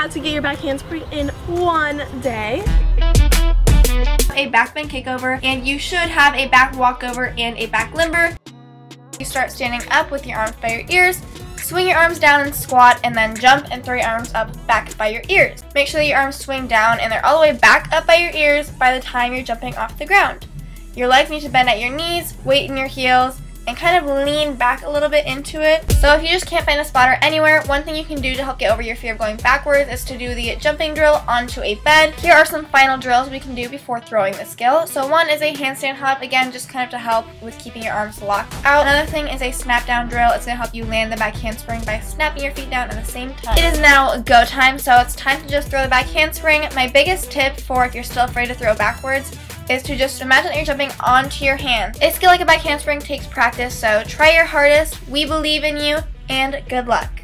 had to get your back handspring in one day. A back bend kickover and you should have a back walkover and a back limber. You start standing up with your arms by your ears, swing your arms down and squat, and then jump and throw your arms up back by your ears. Make sure that your arms swing down and they're all the way back up by your ears by the time you're jumping off the ground. Your legs need to bend at your knees, weight in your heels, and kind of lean back a little bit into it. So if you just can't find a spotter anywhere, one thing you can do to help get over your fear of going backwards is to do the jumping drill onto a bed. Here are some final drills we can do before throwing the skill. So one is a handstand hop, again just kind of to help with keeping your arms locked out. Another thing is a snap down drill. It's to help you land the back handspring by snapping your feet down at the same time. It is now go time, so it's time to just throw the back handspring. My biggest tip for if you're still afraid to throw backwards is to just imagine that you're jumping onto your hands. A skill like a back handspring takes practice, so try your hardest. We believe in you, and good luck.